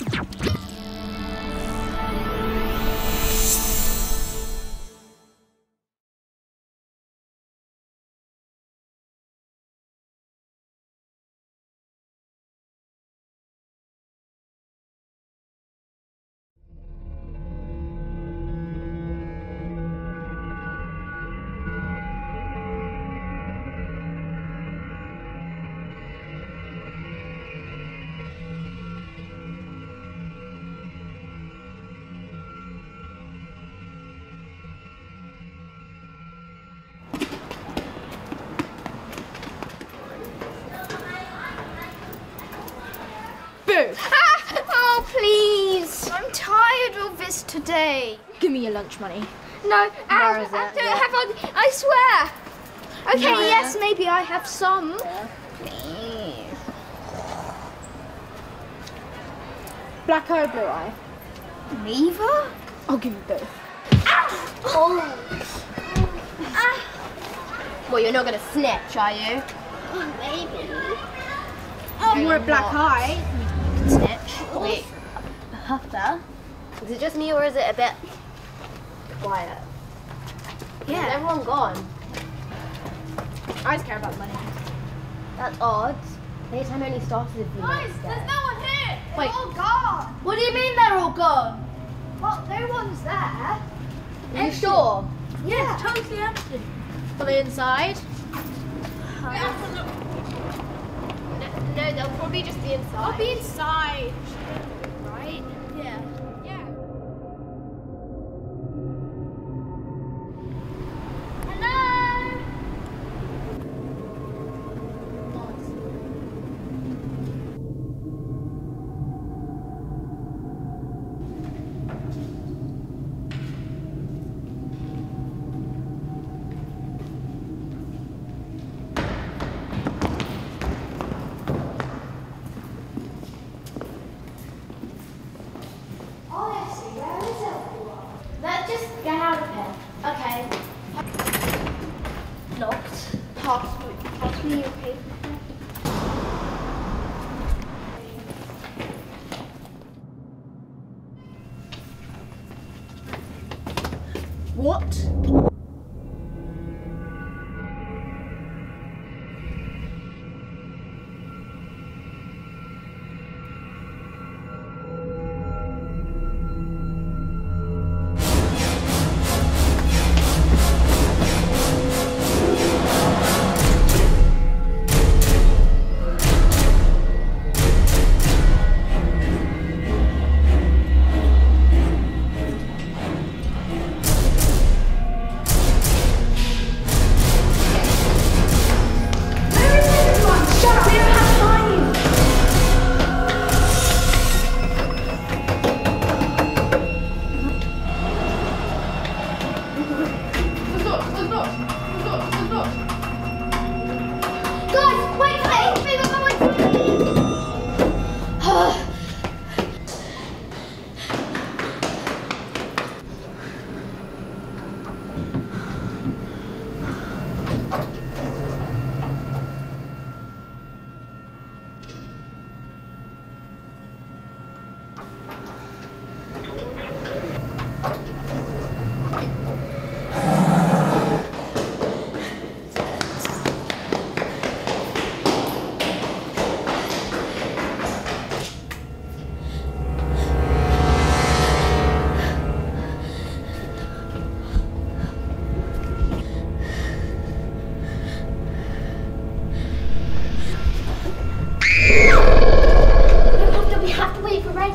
Yeah. Boo! oh, please. I'm tired of this today. Give me your lunch money. No, I, Where is I it? don't Yeah. have any. I swear. Okay, No. yes, maybe I have some. Please. Black eye, blue eye. Neither? I'll give you both. Oh. Ah. Well, you're not gonna snitch, are you? Maybe. Oh, you're a black eye. Snitch. Wait. Huffer. Is it just me or is it a bit quiet? Yeah. Is everyone gone? I just care about money. That's odd. Daytime only started a few minutes no one here. Wait. all gone. What do you mean they're all gone? Well, no one's there. Are you sure? Yeah, totally empty. They inside? No, they'll probably just be inside. I'll be inside. Just get out of here. Okay. Locked. Pass me, pass me your paper. What?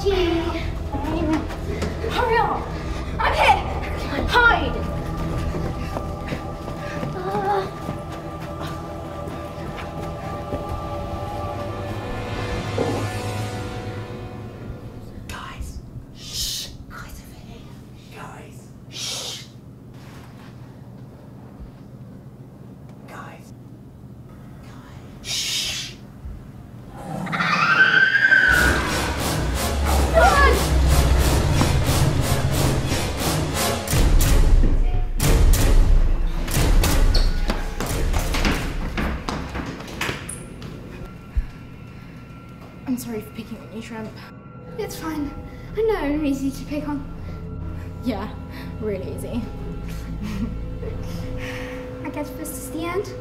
Wait sorry for picking on you, Shrimp. It's fine. I know I'm easy to pick on. Yeah, really easy. I guess this is the end.